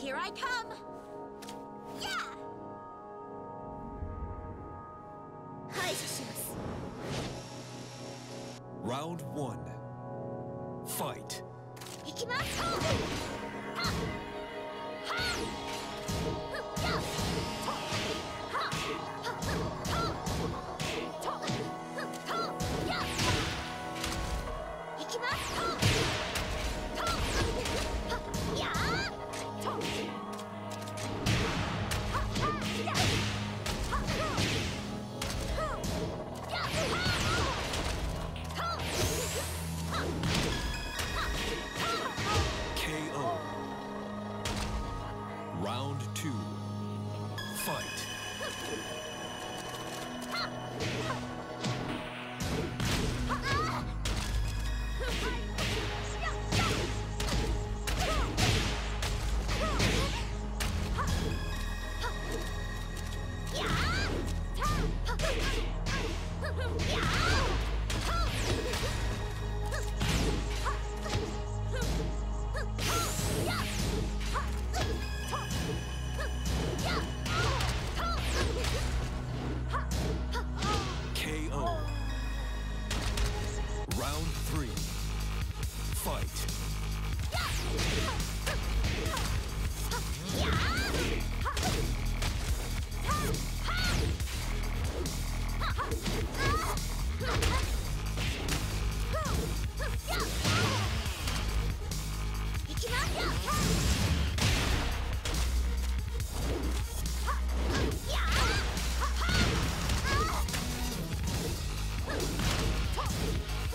Here I come! Yeah! Hi, Zeus. Round one. Fight. 行きますはっはっ Round three. Fight. Huh!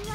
よし!